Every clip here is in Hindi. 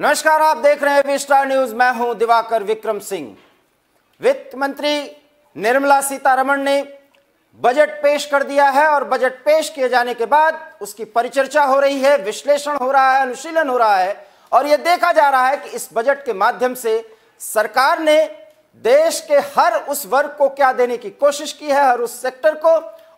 नमस्कार, आप देख रहे हैं विस्टार न्यूज़ मैं हूँ दिवाकर विक्रम सिंह। वित्त मंत्री निर्मला सीतारमण ने बजट पेश कर दिया है और बजट पेश किए जाने के बाद उसकी परिचर्चा हो रही है, विश्लेषण हो रहा है, अनुशीलन हो रहा है और यह देखा जा रहा है कि इस बजट के माध्यम से सरकार ने देश के हर उस वर्ग को क्या देने की कोशिश की है, हर उस सेक्टर को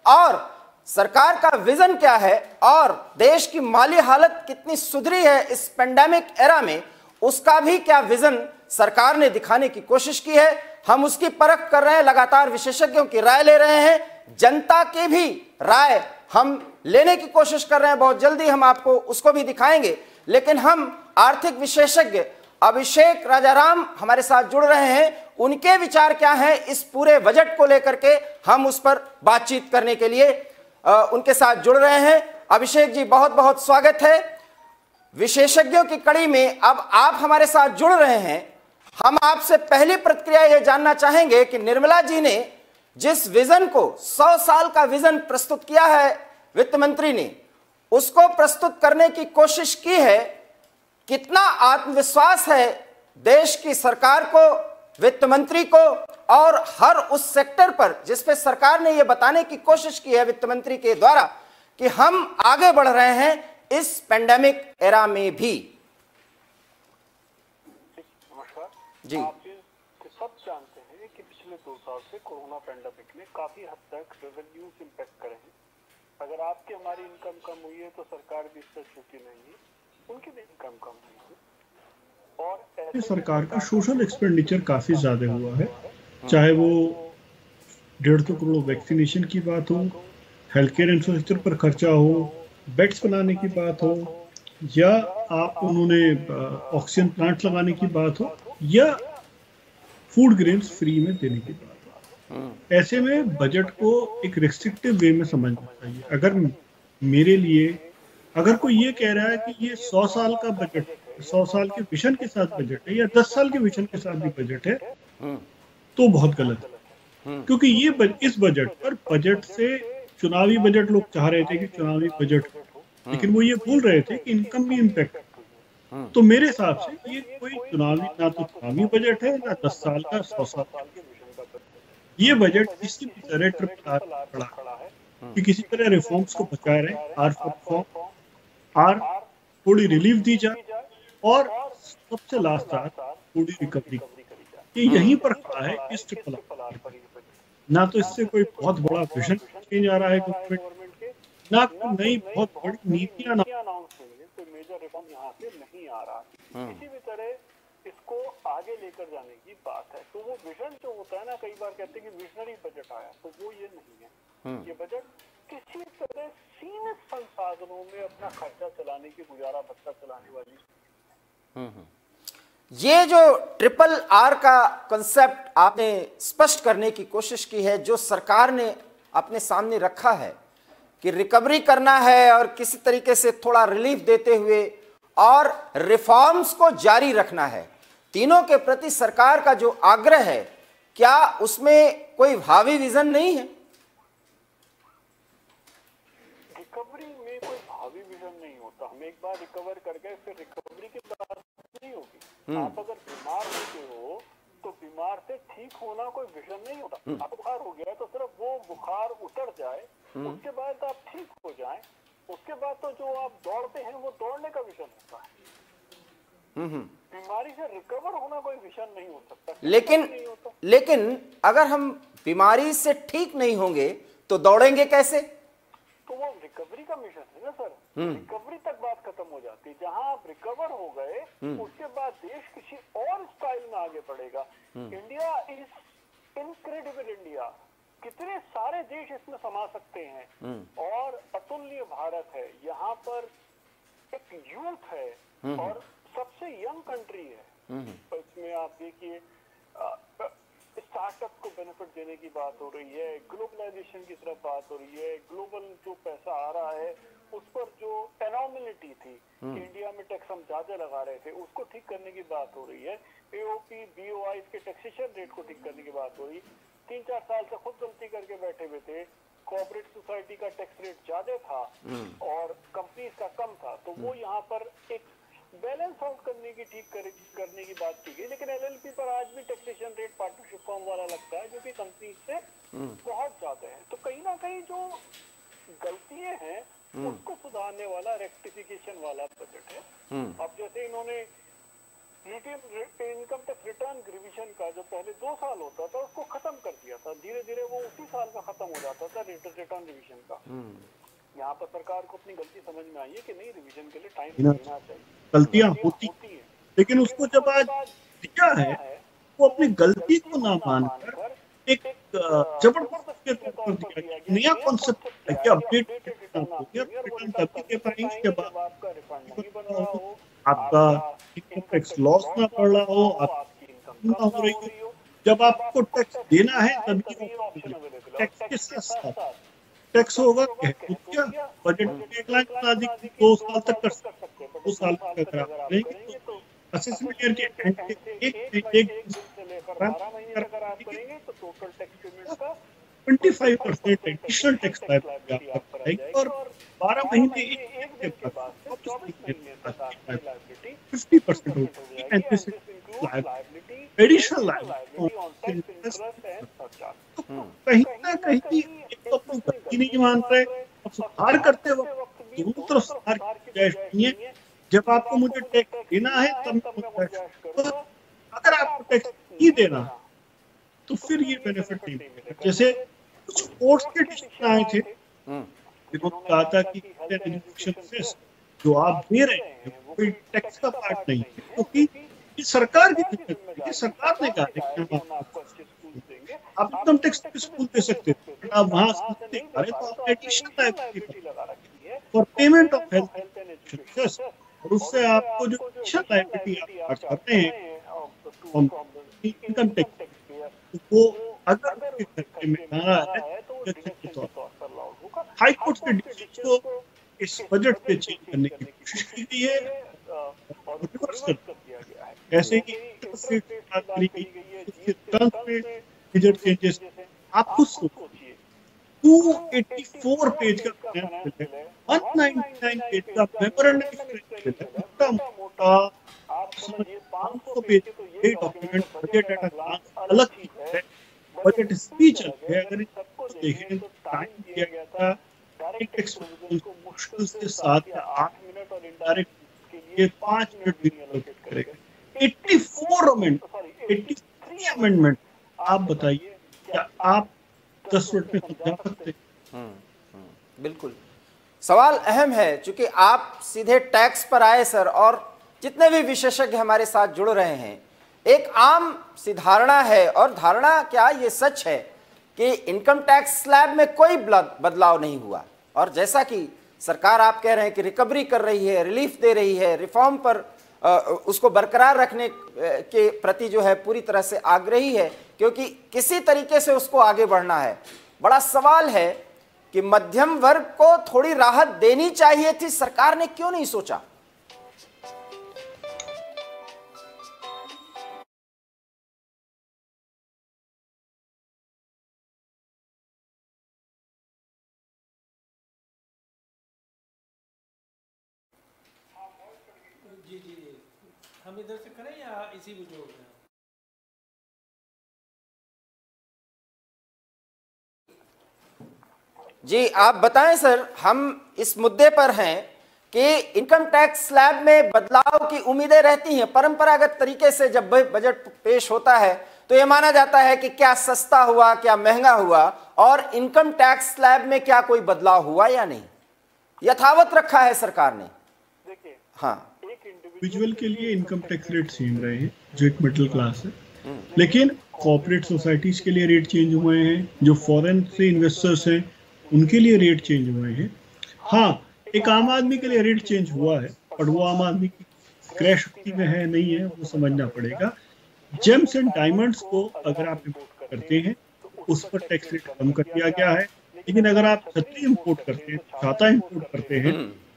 और सरकार का विजन क्या है और देश की माली हालत कितनी सुधरी है इस पेंडेमिक एरा में, उसका भी क्या विजन सरकार ने दिखाने की कोशिश की है? हम उसकी परख कर रहे हैं, लगातार विशेषज्ञों की राय ले रहे हैं। जनता की भी राय हम लेने की कोशिश कर रहे हैं। बहुत जल्दी हम आपको उसको भी दिखाएँगे। लेकिन हम आर्थिक विशेषज्ञ अभिषेक राजाराम हमारे साथ जुड़ रहे हैं। उनके विचार क्या हैं? इस पूरे बजट को लेकर के हम उस पर बातचीत करने के लिए उनके साथ जुड़ रहे हैं। अभिषेक जी बहुत बहुत स्वागत है। विशेषज्ञों की कड़ी में अब आप हमारे साथ जुड़ रहे हैं। हम आपसे पहली प्रतिक्रिया यह जानना चाहेंगे कि निर्मला जी ने जिस विजन को 100 साल का विजन प्रस्तुत किया है वित्त मंत्री ने, उसको प्रस्तुत करने की कोशिश की है। कितना आत्मविश्वास है देश की सरकार को, वित्त मंत्री को और हर उस सेक्टर पर जिसपे सरकार ने यह बताने की कोशिश की है वित्त मंत्री के द्वारा कि हम आगे बढ़ रहे हैं इस पेंडेमिक एरा में भी। जी। सब जानते हैं कि पिछले दो साल से कोरोना पेंडेमिक ने काफ़ी हद तक रेवेन्यूज इम्पेक्ट करे हैं। अगर आपकी हमारी इनकम कम हुई है तो सरकार भी इससे छुट्टी नहीं है उनकी भी इनकम कम हुई है। और सरकार का सोशल एक्सपेंडिचर काफ़ी ज़्यादा हुआ है। चाहे वो डेढ़ सौ करोड़ वैक्सीनेशन की बात हो हेल्थ केयर इंफ्रास्ट्रक्चर पर खर्चा हो बेड्स बनाने की बात हो या आप उन्होंने ऑक्सीजन प्लांट लगाने की बात हो या फ़ूड ग्रेन्स फ्री में देने की बात हो। ऐसे में बजट को एक रिस्ट्रिक्टिव वे में समझना चाहिए। अगर मेरे लिए अगर कोई ये कह रहा है कि ये सौ साल का बजट सौ साल के विजन के साथ बजट है या दस साल के विजन के साथ भी बजट है तो बहुत गलत है। क्योंकि ये बज, इस बजट पर बजट से चुनावी बजट लोग चाह रहे थे कि चुनावी बजट हो। लेकिन वो ये भूल रहे थे कि इनकम भी इम्पैक्ट तो मेरे हिसाब से ये कोई चुनावी ना तो चुनावी बजट है ना दस साल का सौ साल का। ये बजट किसी भी तरह ट्रिपल आर पड़ा खड़ा है कि किसी तरह रिफॉर्म्स को बचाए रहे आर फॉर रिफॉर्म आर थोड़ी रिलीफ दी जाए और सबसे लास्ट आर थोड़ी रिकवरी ये यहीं पर खड़ा है इस ट्रिपल आर ना तो इससे कोई बहुत बड़ा विजन चेंज आ रहा है गवर्नमेंट के ना कोई नई बहुत बड़ी नीतियाँ है कोई मेजर रिफॉर्म यहाँ से नहीं आ रहा। किसी भी तरह इसको आगे लेकर जाने की बात है। तो वो विजन जो होता है ना कई बार कहते हैं कि विजनरी बजट आया तो वो ये नहीं है। ये बजट किसी तरह सीमित संसाधनों में अपना खर्चा चलाने की गुजारा भत्ता चलाने वाली ये जो ट्रिपल आर का कंसेप्ट आपने स्पष्ट करने की कोशिश की है, जो सरकार ने अपने सामने रखा है, कि रिकवरी करना है और किसी तरीके से थोड़ा रिलीफ देते हुए और रिफॉर्म्स को जारी रखना है, तीनों के प्रति सरकार का जो आग्रह है, क्या उसमें कोई भावी विजन नहीं है? रिकवरी में कोई भावी विजन नहीं होता। हम एक बार रिकवर कर गए फिर रिकवरी के बात नहीं होगी। आप अगर बीमार होते हो तो बीमार से ठीक होना कोई विजन नहीं होता। आपको बुखार हो गया तो सिर्फ़ वो बुखार उतर जाए उसके बाद आप ठीक हो जाएँ उसके बाद तो जो आप दौड़ते हैं वो दौड़ने का विजन होता है। बीमारी से रिकवर होना कोई विजन नहीं हो सकता। लेकिन लेकिन अगर हम बीमारी से ठीक नहीं होंगे तो दौड़ेंगे कैसे? रिकवरी का मिशन है ना सर रिकवरी तक बात खत्म हो जाती है। जहाँ आप रिकवर हो गए उसके बाद देश किसी और स्टाइल में आगे बढ़ेगा। इंडिया इज़ इनक्रेडिबल इंडिया कितने सारे देश इसमें समा सकते हैं। और अतुल्य भारत है। यहाँ पर एक यूथ है और सबसे यंग कंट्री है। तो इसमें आप देखिए स्टार्टअप को बेनिफिट देने की बात हो रही है ग्लोबलाइजेशन की तरफ़ बात हो रही है ग्लोबल जो पैसा आ रहा है उस पर जो एनॉमिलिटी थी कि इंडिया में टैक्स हम ज़्यादा लगा रहे थे उसको ठीक करने की बात हो रही है एओपी बीओआई के टैक्सेशन रेट को ठीक करने की बात हो रही तीन चार साल से खुद गलती करके बैठे हुए थे कॉर्पोरेट सोसाइटी का टैक्स रेट ज़्यादा था और कंपनीज़ का कम था तो वो यहाँ पर एक बैलेंस आउट करने की ठीक कर, करने की बात की गई लेकिन एलएलपी पर आज भी टैक्सेशन रेट पार्टनरशिप फॉर्म वाला लगता है जो कि कंपनी से बहुत ज़्यादा है। तो कहीं ना कहीं जो गलतियाँ हैं उसको सुधारने वाला रेक्टिफिकेशन वाला बजट है। अब जैसे इन्होंने इनकम टैक्स रिटर्न रिविजन का जो पहले दो साल होता था उसको खत्म कर दिया था। धीरे धीरे वो उसी साल का खत्म हो जाता था रिटर्न रिविजन का। यहाँ पर सरकार को अपनी गलती समझ में आई है कि नहीं रिवीजन के लिए टाइम देना चाहिए। गलतियाँ होती हैं। लेकिन उसको जब आज दिया है वो अपनी गलती को ना मानकर एक ज़बरदस्त के तौर पर दिया नया कॉन्सेप्ट है कि अपडेट हो गया रिटर्न तभी दे पाएँगे जब आपका इनकम टैक्स लॉस ना पड़ रहा हो ना हो रही हो। जब आपको टैक्स देना है तभी टैक्स के साथ साथ टैक्स होगा क्या बजट में एक लाख बना दी दो साल तक कर सकते दो साल तक करेंगे तो असेसमेंट ईयर के एक एक twenty five percent additional tax और बारह महीने एक फिफ्टी परसेंट होगी एडिशनल लाइबिलिटी कहीं ना कहीं तो अपनी गलती नहीं मान रहे सुधार करते वक्त दोनों तरफ़ सुधार की गुंजाइश जब आपको मुझे टैक्स देना है तब तो अगर आपको टैक्स नहीं देना तो फिर ये बेनिफिट नहीं मिलेगा जैसे कुछ कोर्ट्स के डिसीज़न आए थे जिन्होंने कहा था कि एजुकेशन जो आप दे रहे हैं कोई टैक्स का पार्ट नहीं है। क्योंकि सरकार की सरकार ने कहा है कि आप इनकम टैक्स स्कूल दे सकते थे। आप वहाँ अरे तो आप additional liability for payment of health और उससे आपको जो एडिशनल लाइबिलिटी आप चार्ज करते हैं इनकम टैक्स तो वो अगर उसके खर्चे में रहा है तो हाई कोर्ट के डिसीज़न को इस बजट पे चेंज करने की कोशिश की गई है ऐसे ही मेजर चेंजेस आप खुद सोचिए। 284 पेज का है 199 पेज का मेमोरेंडम मोटा मोटा सौ पेज ये डॉक्यूमेंट बजट एट अलग चीज़ है बजट स्पीच है अगर इसको देखें तो टाइम दिया गया था डायरेक्ट एक्सपोजर को मुश्किल से सात या आठ मिनट और इनडायरेक्ट के लिए पाँच मिनट भी एलोकेट करेगा। 84 अमेंडमेंट 83 अमेंडमेंट आप बताइए क्या आप दस मिनट में समझा सकते हम्म, हम्म, बिल्कुल। सवाल अहम है क्योंकि आप सीधे टैक्स पर आए सर और जितने भी विशेषज्ञ हमारे साथ जुड़ रहे हैं एक आम सी धारणा है और धारणा क्या ये सच है कि इनकम टैक्स स्लैब में कोई बदलाव नहीं हुआ। और जैसा कि सरकार आप कह रहे हैं कि रिकवरी कर रही है रिलीफ दे रही है रिफॉर्म पर उसको बरकरार रखने के प्रति जो है पूरी तरह से आग्रही है, क्योंकि किसी तरीके से उसको आगे बढ़ना है। बड़ा सवाल है कि मध्यम वर्ग को थोड़ी राहत देनी चाहिए थी, सरकार ने क्यों नहीं सोचा? इसी में जोड़ दें जी आप बताएँ सर हम इस मुद्दे पर हैं कि इनकम टैक्स स्लैब में बदलाव की उम्मीदें रहती हैं परंपरागत तरीके से जब बजट पेश होता है तो यह माना जाता है कि क्या सस्ता हुआ क्या महँगा हुआ और इनकम टैक्स स्लैब में क्या कोई बदलाव हुआ या नहीं? यथावत रखा है सरकार ने। देखिए हाँ। इंडिविजुअल के लिए इनकम टैक्स रेट सेम रहे हैं, जो एक मिडिल क्लास है। लेकिन कॉपरेट सोसाइटीज के लिए रेट चेंज हुए हैं, जो फॉरेन से इन्वेस्टर्स हैं, उनके लिए रेट चेंज हुए हैं। हाँ एक आम आदमी के लिए रेट चेंज हुआ है और वो आम आदमी की क्रैश शक्ति में है, नहीं है, वो समझना पड़ेगा। जेम्स एंड डायमंड्स को अगर आप इम्पोर्ट करते हैं, उस पर टैक्स रेट कम कर दिया गया है। लेकिन अगर आप छतरी इम्पोर्ट करते हैं, छाता इम्पोर्ट करते हैं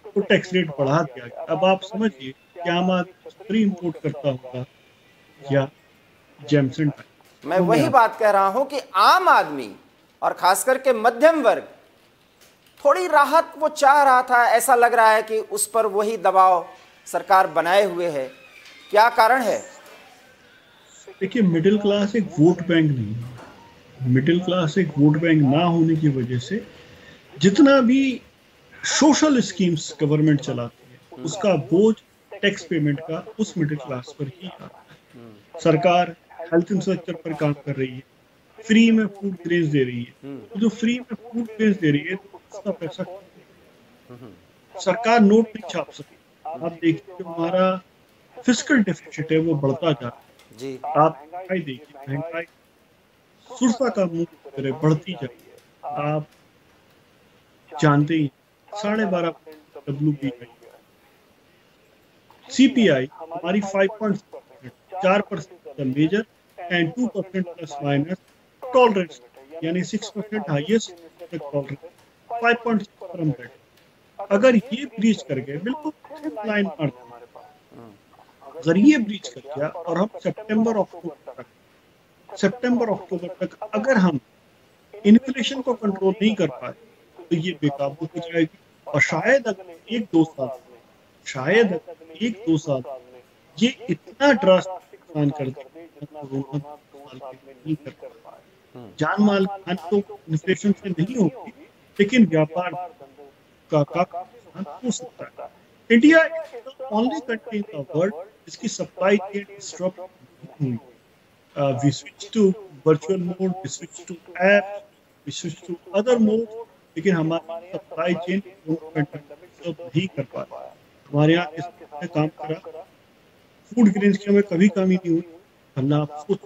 तो टैक्स रेट बढ़ा दिया गया। अब आप समझिए इम्पोर्ट करता होगा? या जेमसन मैं वही बात कह रहा हूँ कि आम आदमी और खास करके मध्यम वर्ग थोड़ी राहत वो चाह रहा था ऐसा लग रहा है कि उस पर वही दबाव सरकार बनाए हुए है। क्या कारण है? देखिए मिडिल क्लास एक वोट बैंक नहीं है। मिडिल क्लास एक वोट बैंक ना होने की वजह से जितना भी सोशल स्कीम्स गवर्नमेंट चलाती है उसका बोझ टैक्स पेमेंट का उस मिडिल क्लास पर ही आता है सरकार हेल्थ इंफ्रास्ट्रक्चर पर काम कर रही है। फ्री में फ़ूड ग्रेन्स दे रही है। तो जो फ्री में फ़ूड ग्रेन्स दे रही है तो उसका पैसा सरकार नोट नहीं छाप सकती। आप देखिए जो हमारा फ़िज़िकल डेफिसिट है वो बढ़ता जा रहा है। आप महँगाई देखिए महँगाई सुरसा का मुँह की तरह बढ़ती जा रही है। आप जानते ही साढ़े बारह डब्ल्यू पी आई सीपीआई हमारी फाइव पॉइंट चार percent major and two percent plus minus tolerance यानी six percent highest tolerance five point हम बैठे अगर ये ब्रीच कर गए, बिल्कुल लाइन मार अगर ये ब्रीच कर गया और हम सितंबर अक्टूबर तक सितंबर अक्टूबर तक अगर हम इन्फ्लेशन को कंट्रोल नहीं कर पाए तो ये बेकाबू हो जाएगी। और शायद अगर एक दो साल शायद एक दो साल। ये इतना ड्रास्टिक नुकसान कर के नहीं कर पाए जान माल की तो इन्फ्लेशन से नहीं होगी लेकिन व्यापार का काफ़ी नुकसान हो सकता है। India only country in the world जिसकी सप्लाई चेन डिस्टर्ब हुई। We switch to virtual mode, we switch to apps, we switch to other modes, लेकिन हमारी सप्लाई चेन नहीं कर पाया हमारे यहाँ इस काम करा। फ़ूड ग्रेन्स की हमें कभी कमी नहीं हुई। अल्लाह अफसोस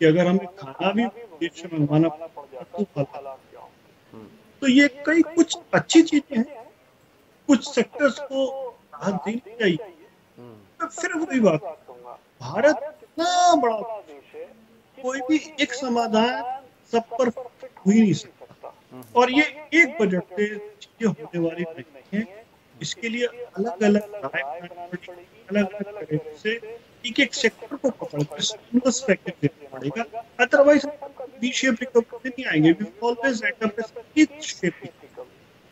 कि अगर हमें खाना भी देश से मंगवाना तो तो ये कई कुछ अच्छी चीज़ें हैं। कुछ सेक्टर्स को राहत देनी चाहिए। मैं फिर वही बात भारत इतना बड़ा देश है कोई भी एक समाधान सब पर हो ही नहीं सकता। और ये एक बजट से चीज़ें होने वाली नहीं है। इसके लिए अलग अलग राय अलग अलग तरीके से एक एक सेक्टर को पकड़कर पैकेज देना पड़ेगा। अदरवाइज़ बी शेप रिकवरी नहीं आएँगे we always end up as shape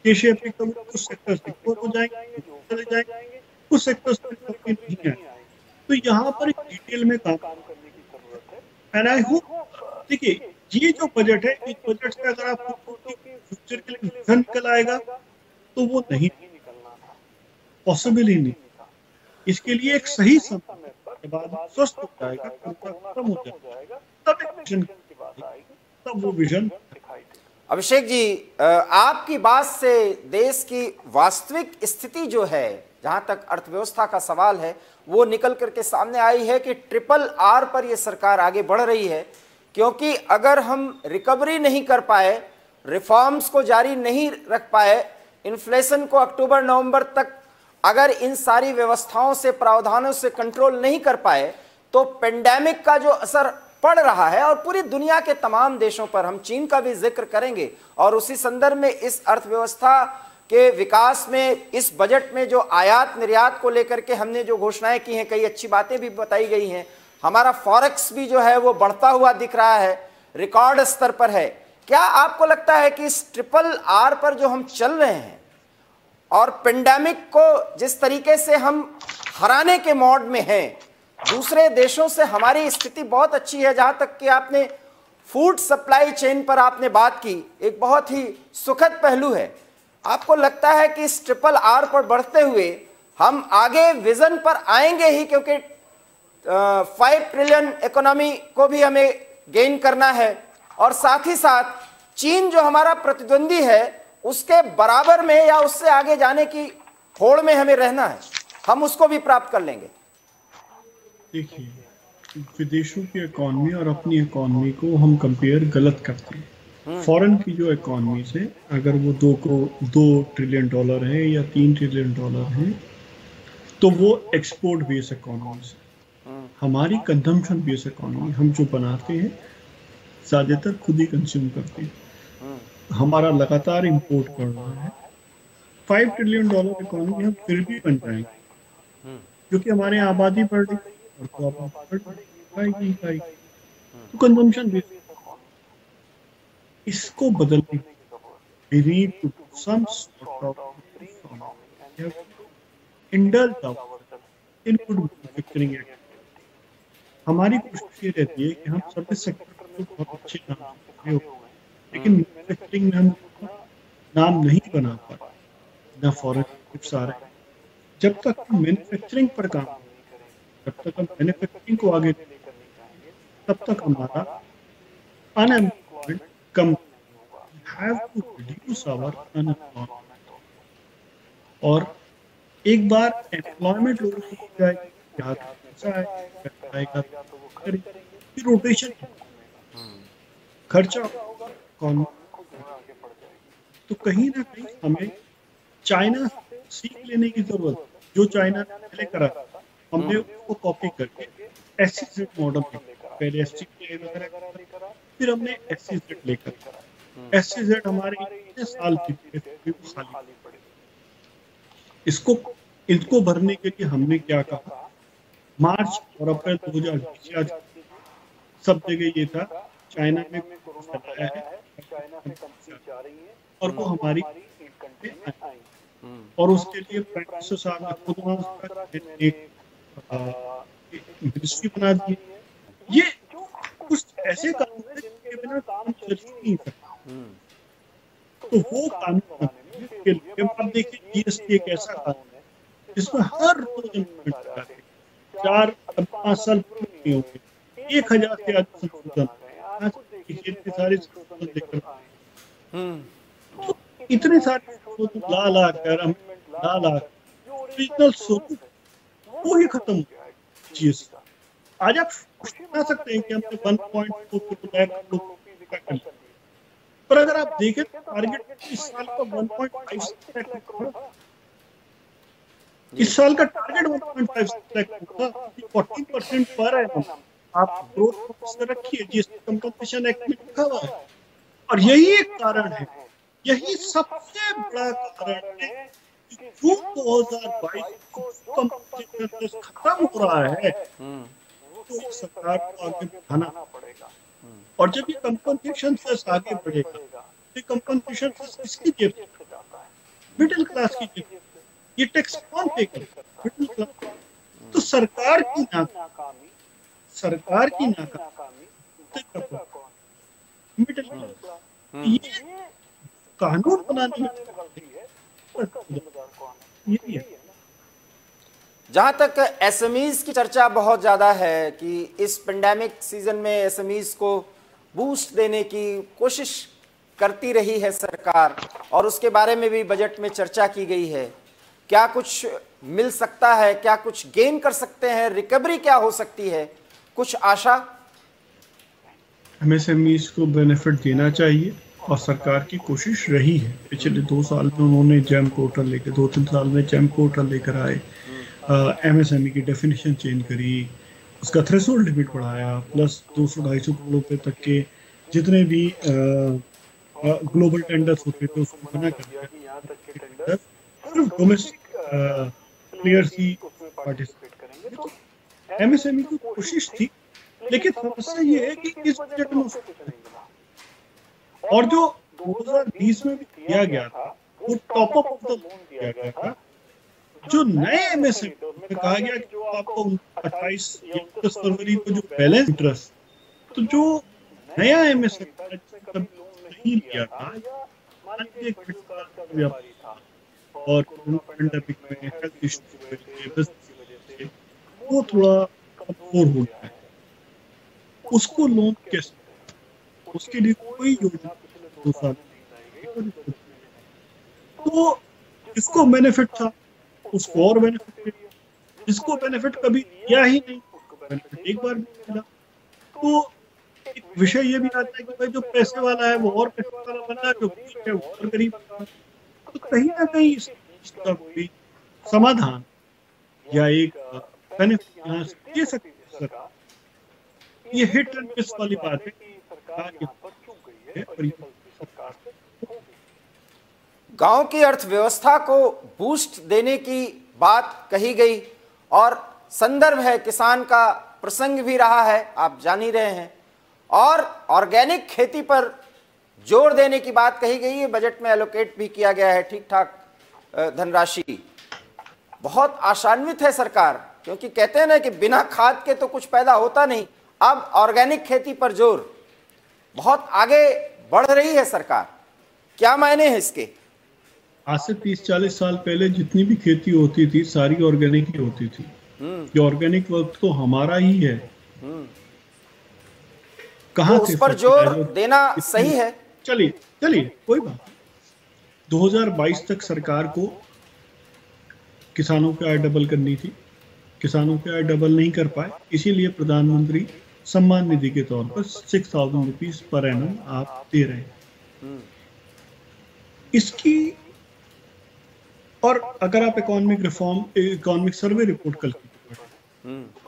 shape recovery sectors recover हो जाएँगे, चले जाएँगे, कुछ सेक्टर्स रिकवरी नहीं तो यहाँ पर डिटेल में काम करने की ज़रूरत है। एंड आई होप देखिए, ये जो बजट है इस बजट से अगर आप फ्यूचर के लिए विजन निकल आएगा तो वो नहीं। पॉसिबल ही नहीं इसके लिए एक सही समय के बाद स्वस्थ हो जाएगा खत्म हो जाएगा तब एक विजन की बात आएगी। तब वो विजन अभिषेक जी आपकी बात से देश की वास्तविक स्थिति जो है जहाँ तक अर्थव्यवस्था का सवाल है वो निकल करके सामने आई है कि ट्रिपल आर पर ये सरकार आगे बढ़ रही है क्योंकि अगर हम रिकवरी नहीं कर पाए रिफॉर्म्स को जारी नहीं रख पाए इन्फ्लेशन को अक्टूबर नवंबर तक अगर इन सारी व्यवस्थाओं से, प्रावधानों से कंट्रोल नहीं कर पाए तो पेंडेमिक का जो असर पड़ रहा है और पूरी दुनिया के तमाम देशों पर, हम चीन का भी ज़िक्र करेंगे और उसी संदर्भ में इस अर्थव्यवस्था के विकास में, इस बजट में जो आयात निर्यात को लेकर के हमने जो घोषणाएँ की हैं, कई अच्छी बातें भी बताई गई हैं। हमारा फॉरेक्स भी जो है, वो बढ़ता हुआ दिख रहा है रिकॉर्ड स्तर पर है। क्या आपको लगता है कि इस ट्रिपल आर पर जो हम चल रहे हैं और पेंडेमिक को जिस तरीके से हम हराने के मोड में हैं, दूसरे देशों से हमारी स्थिति बहुत अच्छी है, जहाँ तक कि आपने फ़ूड सप्लाई चेन पर आपने बात की, एक बहुत ही सुखद पहलू है। आपको लगता है कि इस ट्रिपल आर पर बढ़ते हुए हम आगे विजन पर आएँगे ही, क्योंकि फाइव ट्रिलियन इकोनॉमी को भी हमें गेन करना है। और साथ ही साथ, चीन जो हमारा प्रतिद्वंदी है उसके बराबर में या उससे आगे जाने की होड़ में हमें रहना है हम उसको भी प्राप्त कर लेंगे। देखिए विदेशों की इकोनॉमी और अपनी इकोनॉमी को हम कंपेयर गलत करते हैं। फॉरेन की जो इकोनॉमी से अगर वो दो को दो ट्रिलियन डॉलर है या तीन ट्रिलियन डॉलर है तो वो एक्सपोर्ट बेस इकोनॉमी से। हमारी कंजम्पशन बेस इकोनॉमी हम जो बनाते हैं ज़्यादातर खुद ही कंज्यूम करते हैं। हमारा लगातार इंपोर्ट कर रहा है। फाइव ट्रिलियन डॉलर इकोनॉमी हम फिर भी बन जाएँगे। क्योंकि हमारे आबादी बढ़ रही है और तो आबादी तो कंजम्पशन बेस इसको बदलने we need to do some sort of indulge ourselves manufacturing हमारी कोशिश ये रहती है कि हम सर्विस सेक्टर को बहुत अच्छे नाम से लेकिन मैन्युफैक्चरिंग में हम नाम नहीं बना पाए। ना फॉरेन चिप्स आ रहे जब तक हम मैन्युफैक्चरिंग पर काम जब तक हम मैन्युफैक्चरिंग को आगे तब तक हमारा unemployment come have to reduce our unemployment और एक बार एम्प्लॉयमेंट लोगों को हो जाए क्या खर्चा कौन? तो कहीं ना कहीं हमें चाइना सीख लेने की ज़रूरत जो चाइना ने पहले करा हमने उसको कॉपी करके एस मॉडल पहले एस वगैरह फिर हमने एस लेकर एस हमारे इतने साल की खाली इसको इसको भरने के लिए हमने क्या कहा? मार्च और अप्रैल दो हज़ार बीस सब जगह ये था चाइना में फैलाया है। और वो हमारी और उसके लिए मिनिस्टर बना दी ये कुछ ऐसे कानून है जिनके बिना काम चल ही नहीं सकता। तो वो कानून के लिए आप देखिए जीएसटी एक ऐसा कानून है जिसमें हर रोज इम्प्लीमेंट चार पाँच साल पूरे नहीं होंगे एक हज़ार से अधिक संशोधन आज देखिए सारे तो इतने सारे ला ला कर हम ला ला ओरिजिनल स्वरूप वो ही खत्म जीएसटी आज आप बता सकते हैं कि हमने वन पॉइंट फोर लाख पर अगर आप देखें टारगेट इस साल का वन पॉइंट फाइव इस साल का target one point five lakh fourteen percent पर है आप रखिए जीएसटी कंपनसेशन एक्ट में लिखा हुआ है। और यही एक कारण है। यही सबसे बड़ा कारण है जून दो हज़ार बाईस खत्म हो रहा है तो सरकार को आगे बढ़ाना पड़ेगा। और जब ये कंपनसेशन सेस आगे बढ़ेगा तो कंपनसेशन सेस किसकी जेब से मिडिल क्लास की जेब ये टैक्स कौन पे करेगा मिडिल क्लास तो सरकार की नाकामी सरकार की नाकामी ये कानून बनाने में गलती है जहाँ तक एसएमईज की चर्चा बहुत ज़्यादा है कि इस पेंडेमिक सीज़न में एसएमईज को बूस्ट देने की कोशिश करती रही है सरकार और उसके बारे में भी बजट में चर्चा की गई है। क्या कुछ मिल सकता है क्या कुछ गेन कर सकते हैं रिकवरी क्या हो सकती है? कुछ आशा? एमएसएमईज को बेनिफिट देना चाहिए और सरकार की कोशिश रही है। पिछले दो साल में उन्होंने जैम पोर्टल लेकर दो तीन साल में जैम पोर्टल लेकर आए। एम एस एम ई की डेफिनेशन चेंज करी उसका थ्रेसोल्ड लिमिट बढ़ाया प्लस दो सौ ढाई सौ करोड़ रुपये तक के जितने भी ग्लोबल टेंडर्स होते थे उसको मना कर दिया। सिर्फ़ डोमेस्टिक प्लेयर्स ही पार्टिसिपेट करेंगे एम एस एम ई की कोशिश थी लेकिन समस्या ये है कि इस बजट में उसको और जो 2020 में भी दिया गया था वो top up of the loan दिया गया था जो नए एमएसएम में कहा गया कि जो आपको 28 इकतीस फरवरी को जो बैलेंस इंटरेस्ट तो जो नया एमएसएम नहीं दिया था और पेंडेमिक में हेल्थ इश्यू की वजह से वो थोड़ा कमज़ोर हो गया है। उसको लोन कैसे उसके लिए कोई योजना दो साल तो इसको बेनिफिट था उसको और बेनिफिट जिसको बेनिफिट कभी दिया ही नहीं बेनिफिट एक बार भी मिला। तो विषय ये भी आता है कि भाई जो पैसे वाला है वो और पैसे वाला बना जो गरीब है वो और गरीब तो कहीं ना कहीं इसका कोई समाधान या एक बेनिफिट दे सकती सरकार ये हिट एंड मिस वाली बात है गाँव की अर्थव्यवस्था को बूस्ट देने की बात कही गई और संदर्भ है किसान का प्रसंग भी रहा है आप जान ही रहे हैं। और ऑर्गेनिक खेती पर ज़ोर देने की बात कही गई है बजट में एलोकेट भी किया गया है ठीक ठाक धनराशि। बहुत आशान्वित है सरकार। क्योंकि कहते हैं ना कि बिना खाद के तो कुछ पैदा होता नहीं। अब ऑर्गेनिक खेती पर ज़ोर। बहुत आगे बढ़ रही है सरकार। क्या मायने हैं इसके? आज से तीस चालीस साल पहले जितनी भी खेती होती थी सारी ऑर्गेनिक ही होती थी। ये ऑर्गेनिक वर्क तो हमारा ही है। कहा तो उस पर ज़ोर देना सही है। चलिए चलिए कोई बात नहीं। 2022 तक सरकार को किसानों की आय डबल करनी थी। किसानों की आय डबल नहीं कर पाए। इसीलिए प्रधानमंत्री सम्मान निधि के तौर पर six thousand rupees per annum आप दे रहे हैं। इसकी और अगर आप economic reform economic survey report कल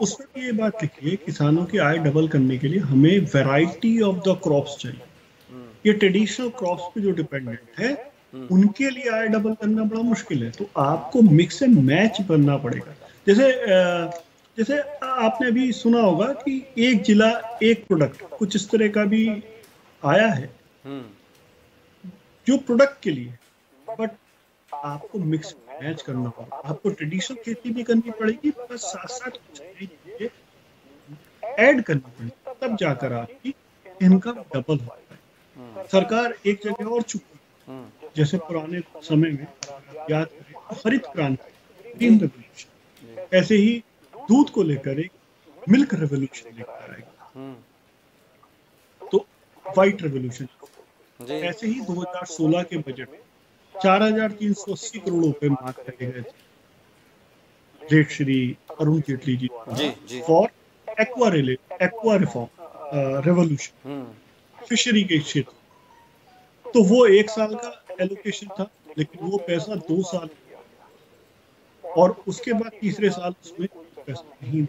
उसमें भी ये बात लिखी है किसानों की आय डबल करने के लिए हमें वैरायटी ऑफ़ द क्रॉप्स चाहिए। ये ट्रेडिशनल क्रॉप्स पे जो डिपेंडेंट है उनके लिए आय डबल करना बड़ा मुश्किल है। तो आपको मिक्स एंड मैच बनना पड़ेगा। जैसे जैसे आपने अभी सुना होगा कि एक जिला एक प्रोडक्ट कुछ इस तरह का भी आया है। जो प्रोडक्ट के लिए बट आपको मिक्स मैच करना होगा। आपको ट्रेडिशनल खेती भी करनी पड़ेगी प्लस साथ साथ कुछ ऐड करनी पड़ेगी तब जाकर आपकी इनकम डबल होता है। सरकार एक जगह और चुकी जैसे पुराने समय में याद करें हरित क्रांति ग्रीन रेवोल्यूशन ऐसे ही दूध को लेकर एक मिल्क रेवोल्यूशन लेकर आएगा तो वाइट रेवोल्यूशन ऐसे ही 2016 के बजट में 4,380 करोड़ रुपए मांग गए थे जेठ Shri Arun Jaitley ji for aqua relay aqua reform revolution fishery के क्षेत्र। तो वो एक साल का एलोकेशन था लेकिन वो पैसा दो साल और उसके बाद तीसरे साल उसमें पैसा नहीं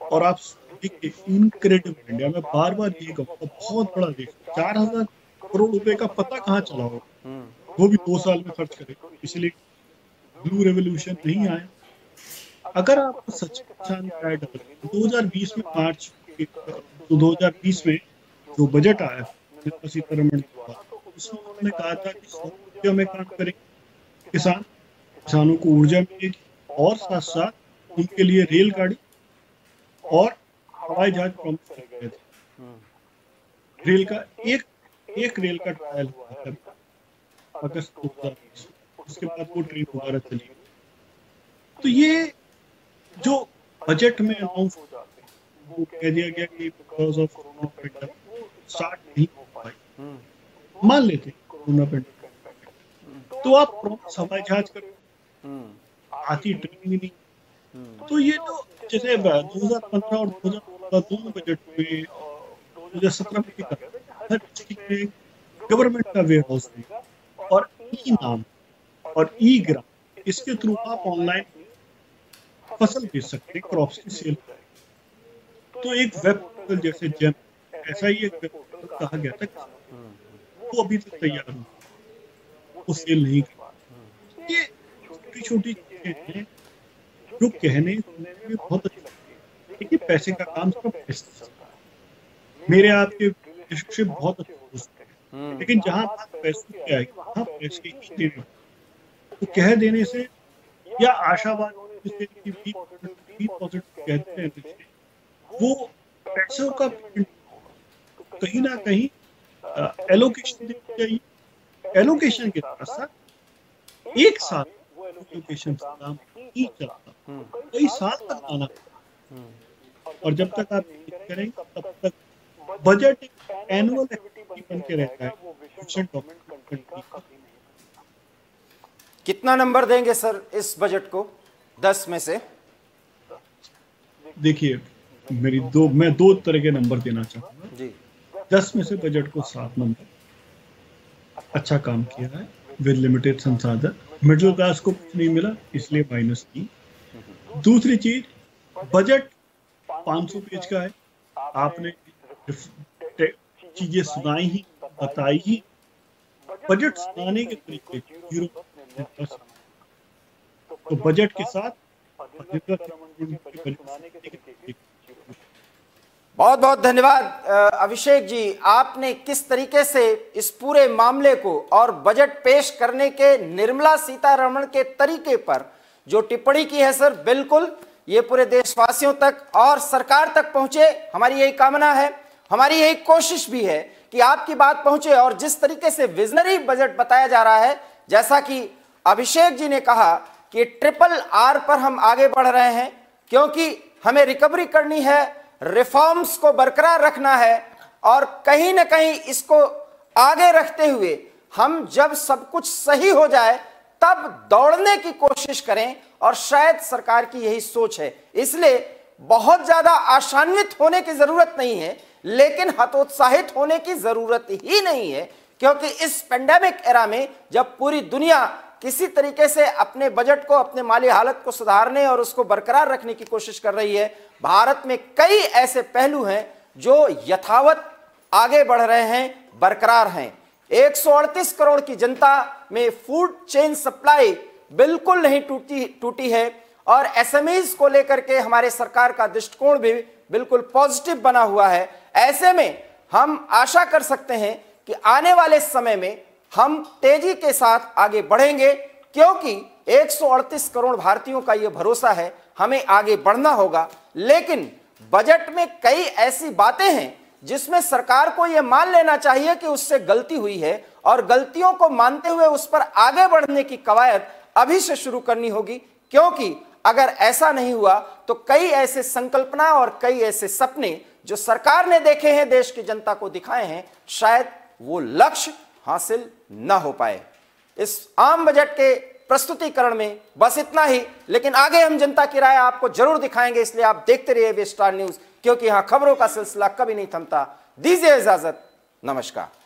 और आप देखिए इनक्रेडिबल इंडिया में बार बार ये कहूँगा, बहुत बड़ा देश चार हज़ार करोड़ रुपए का पता कहाँ चला हो वो भी दो साल में खर्च करे इसलिए ब्लू रेवोल्यूशन नहीं आया। अगर आपको सच दो हज़ार बीस में मार्च तो 2020 में जो बजट आया निर्मला सीतारमण उसमें उन्होंने कहा था कि सौ ऊर्जा में काम करेंगे किसान। किसानों को ऊर्जा मिलेगी और साथ साथ उनके लिए रेलगाड़ी और हवाई जहाज़ प्रॉमिस किए गए थे। रेल का एक एक रेल का ट्रायल हुआ अगस्त दो हज़ार बीस उसके बाद वो ट्रेन दोबारा चली तो ये जो बजट में अनाउंस हो जाते हैं वो कह दिया गया कि because of corona pandemic start नहीं हो पाई। मान लेते कोरोना पेंडेमिक तो आप हवाई जहाज़ करो आती ट्रेन ही नहीं। तो ये तो जैसे 2015 और 2016 दोनों बजट में 2017 में भी कहा हर डिस्ट्रिक्ट में गवर्नमेंट का वेयर हाउस और ई नाम और ई ग्राम इसके थ्रू आप ऑनलाइन फ़सल बेच सकते हैं क्रॉप्स की सेल तो एक वेब पोर्टल जैसे जेम ऐसा ही एक वेब पोर्टल कहा गया था वो अभी तक तैयार हो वो सेल नहीं की ये छोटी छोटी चीज़ें हैं जो कहने सुनने में बहुत अच्छी लगती है। देखिए पैसे का काम सब पैसे है मेरे आपके रिलेशनशिप बहुत अच्छे हो सकते हैं। लेकिन जहाँ पैसों की आएगी वहाँ पैसे ही। देने तो कह देने से या आशावाद कहते हैं वो पैसों का तो कहीं ना कहीं एलोकेशन देनी चाहिए। एलोकेशन के साथ साथ एक साल एलोकेशन से काम नहीं चलता। कई साल तक आना। और जब तक आप करेंगे तब तक बजट एनुअल एक्टिविटी बन के रहता है कितना नंबर देंगे सर इस बजट को? दस में से। देखिए मेरी दो मैं दो तरह के नंबर देना चाहूँगा। जी। दस में से बजट को सात नंबर। अच्छा काम किया है। विद लिमिटेड संसाधन मिडिल क्लास को कुछ नहीं मिला इसलिए माइनस की। दूसरी चीज़ बजट 500 पेज का है। आपने चीज़ें सुनाई ही बताई ही। बजट सुनाने के तरीके ज़ीरो तो बजट के साथ निर्मला सीतारमण के बजट सुनाने के तरीके बहुत बहुत धन्यवाद। अभिषेक जी, आपने किस तरीके से इस पूरे मामले को और बजट पेश करने के निर्मला सीतारमण के तरीके पर जो टिप्पणी की है सर, बिल्कुल ये पूरे देशवासियों तक और सरकार तक पहुँचे, हमारी यही कामना है। हमारी यही कोशिश भी है कि आपकी बात पहुँचे और जिस तरीके से विजनरी बजट बताया जा रहा है, जैसा कि अभिषेक जी ने कहा कि ट्रिपल आर पर हम आगे बढ़ रहे हैं, क्योंकि हमें रिकवरी करनी है रिफॉर्म्स को बरकरार रखना है और कहीं ना कहीं इसको आगे रखते हुए हम जब सब कुछ सही हो जाए, तब दौड़ने की कोशिश करें और शायद सरकार की यही सोच है। इसलिए बहुत ज़्यादा आशान्वित होने की ज़रूरत नहीं है, लेकिन हतोत्साहित होने की ज़रूरत ही नहीं है, क्योंकि इस पेंडेमिक एरा में जब पूरी दुनिया किसी तरीके से अपने बजट को, अपने माली हालत को सुधारने और उसको बरकरार रखने की कोशिश कर रही है। भारत में कई ऐसे पहलू हैं जो यथावत आगे बढ़ रहे हैं, बरकरार हैं। 138 करोड़ की जनता में फ़ूड चेन सप्लाई बिल्कुल नहीं टूटी टूटी है और एसएमईज को लेकर के हमारे सरकार का दृष्टिकोण भी बिल्कुल पॉजिटिव बना हुआ है। ऐसे में हम आशा कर सकते हैं कि आने वाले समय में हम तेज़ी के साथ आगे बढ़ेंगे, क्योंकि 138 करोड़ भारतीयों का यह भरोसा है, हमें आगे बढ़ना होगा। लेकिन बजट में कई ऐसी बातें हैं, जिसमें सरकार को यह मान लेना चाहिए कि उससे गलती हुई है, और गलतियों को मानते हुए उस पर आगे बढ़ने की कवायद अभी से शुरू करनी होगी, क्योंकि अगर ऐसा नहीं हुआ तो कई ऐसे संकल्पना और कई ऐसे सपने जो सरकार ने देखे हैं, देश की जनता को दिखाए हैं, शायद वो लक्ष्य हासिल न हो पाए। इस आम बजट के प्रस्तुतिकरण में बस इतना ही, लेकिन आगे हम जनता की राय आपको ज़रूर दिखाएँगे, इसलिए आप देखते रहिए वे स्टार न्यूज़, क्योंकि यहाँ खबरों का सिलसिला कभी नहीं थमता। दीजिए इजाज़त। नमस्कार।